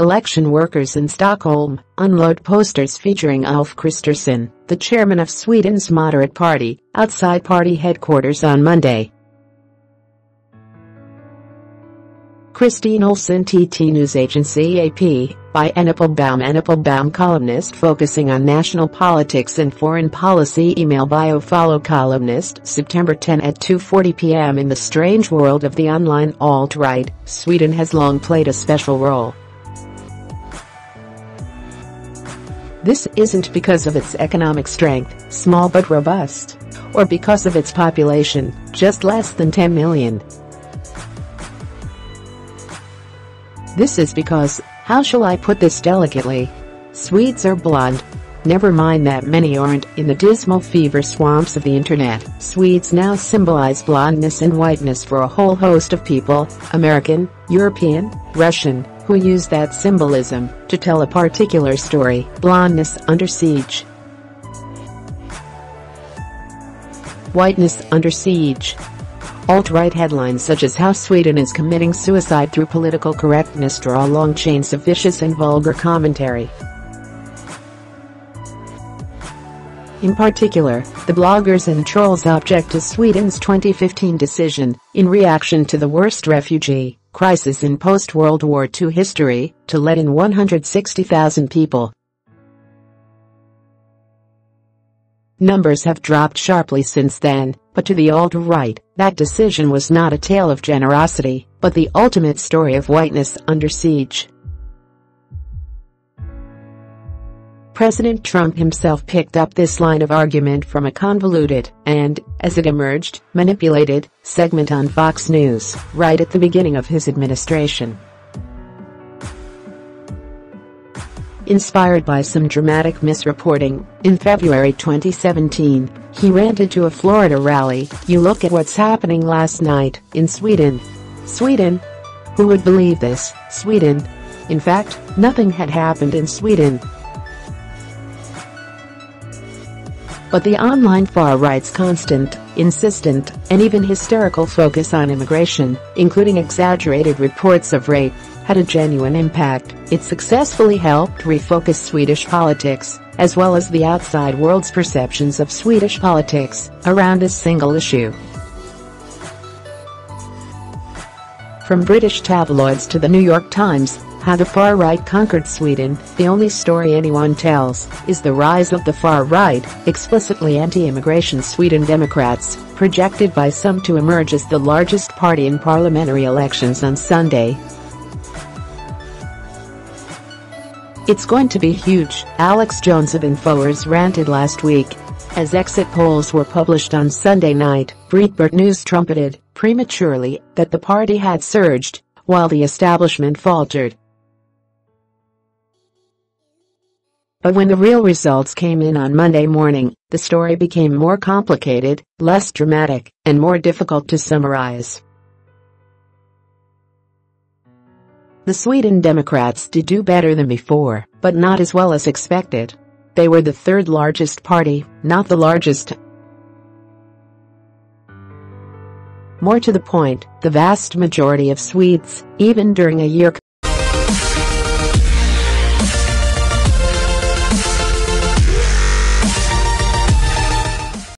Election workers in Stockholm unload posters featuring Ulf Kristersson, the chairman of Sweden's moderate party, outside party headquarters on Monday. Christine Olsson TT News Agency AP, by Anne Applebaum Applebaum columnist focusing on national politics and foreign policy email bio follow columnist September 10 at 2.40 p.m. in the strange world of the online alt-right, Sweden has long played a special role. This isn't because of its economic strength, small but robust, or because of its population, just less than 10 million. This is because, how shall I put this delicately? Swedes are blonde. Never mind that many aren't in the dismal fever swamps of the internet. Swedes now symbolize blondness and whiteness for a whole host of people, American, European, Russian, who use that symbolism to tell a particular story, blondness under siege. Whiteness under siege. Alt-right headlines such as how Sweden is committing suicide through political correctness draw long chains of vicious and vulgar commentary. In particular, the bloggers and trolls object to Sweden's 2015 decision, in reaction to the worst refugee crisis in post-World War II history, to let in 160,000 people. Numbers have dropped sharply since then, but to the alt-right, that decision was not a tale of generosity, but the ultimate story of whiteness under siege. President Trump himself picked up this line of argument from a convoluted and, as it emerged, manipulated segment on Fox News right at the beginning of his administration. Inspired by some dramatic misreporting, in February 2017, he ranted to a Florida rally, you look at what's happening last night, in Sweden. Sweden? Who would believe this, Sweden? In fact, nothing had happened in Sweden, But the online far-right's constant, insistent, and even hysterical focus on immigration, including exaggerated reports of rape, had a genuine impact. It successfully helped refocus Swedish politics, as well as the outside world's perceptions of Swedish politics, around a single issue. From British tabloids to the New York Times, how the far right conquered Sweden, the only story anyone tells, is the rise of the far right, explicitly anti-immigration Sweden Democrats, projected by some to emerge as the largest party in parliamentary elections on Sunday. It's going to be huge, Alex Jones of Infowars ranted last week. As exit polls were published on Sunday night, Breitbart News trumpeted, prematurely, that the party had surged, while the establishment faltered. But when the real results came in on Monday morning, the story became more complicated, less dramatic, and more difficult to summarize. The Sweden Democrats did do better than before, but not as well as expected. They were the third largest party, not the largest. More to the point, the vast majority of Swedes, even during a year